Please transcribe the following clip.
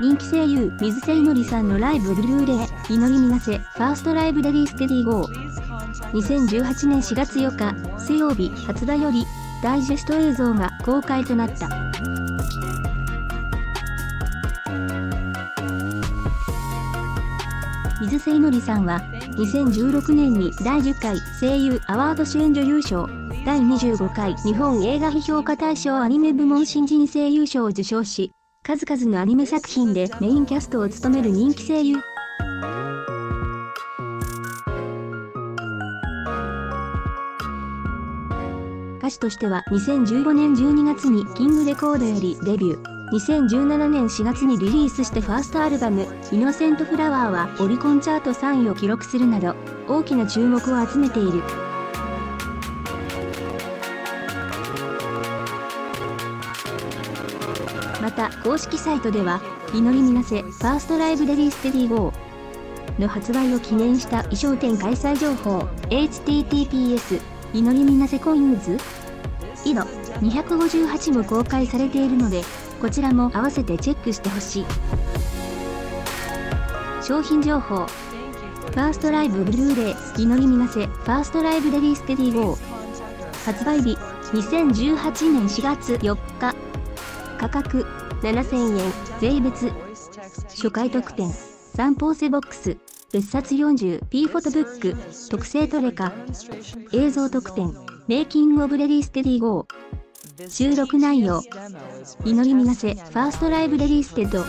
人気声優、水瀬いのりさんのライブブルーレイ、 Inori Minase、First Live Ready Steady Go。2018年4月4日、水曜日、発売より、ダイジェスト映像が公開となった。水瀬いのりさんは、2016年に第10回声優アワード主演女優賞、第25回日本映画批評家大賞アニメ部門新人声優賞を受賞し、数々のアニメ作品でメインキャストを務める人気声優。歌手としては2015年12月にキングレコードよりデビュー。2017年4月にリリースしてファーストアルバム「イノセントフラワーはオリコンチャート3位を記録するなど大きな注目を集めている。また、公式サイトでは、祈りみなせ、ファーストライブレディーステディゴーの発売を記念した衣装展開催情報、https、祈りみなせコインズ井戸258も公開されているので、こちらも合わせてチェックしてほしい。商品情報。ファーストライブブルーレイ、祈りみなせ、ファーストライブレディーステディゴー。発売日、2018年4月4日。価格7000円。税別。初回特典三方背ボックス。別冊 40p フォトブック。特製トレカ。映像特典。 Making of Ready Steady Go。収録内容。 Inori Minase。First Live Ready Stead。